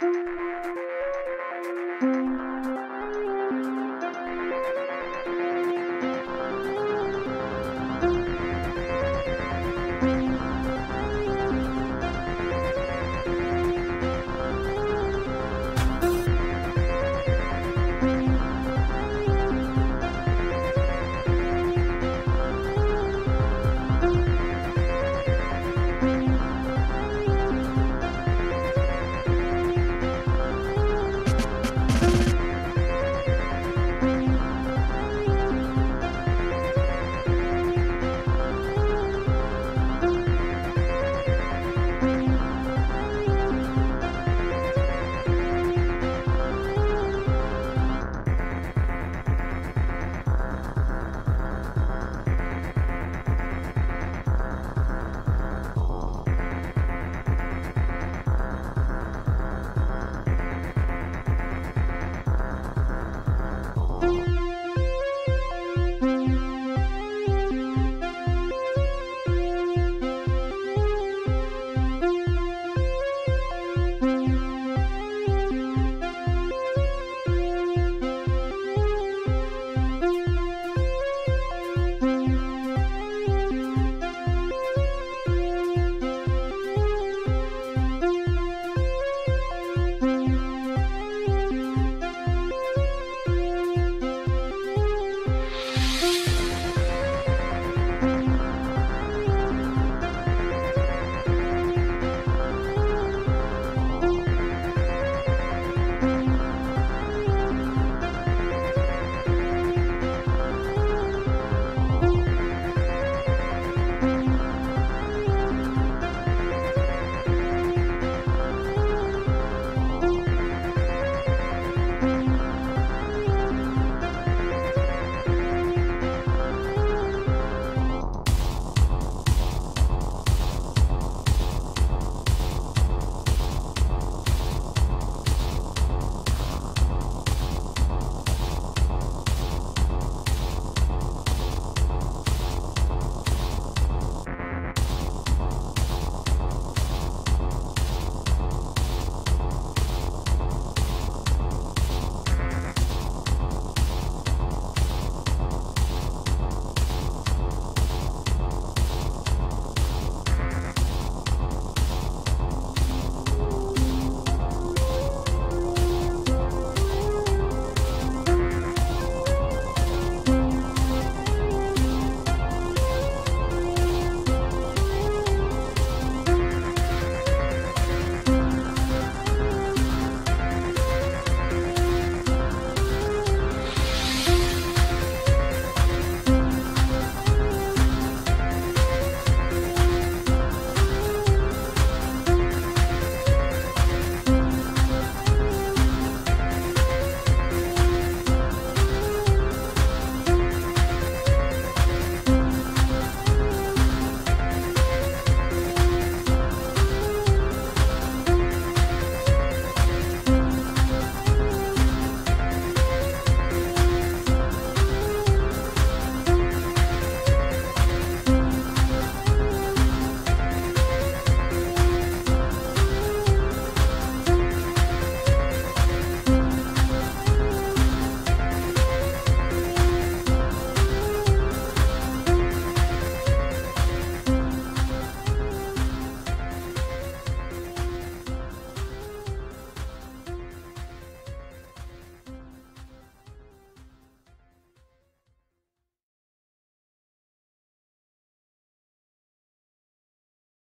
Música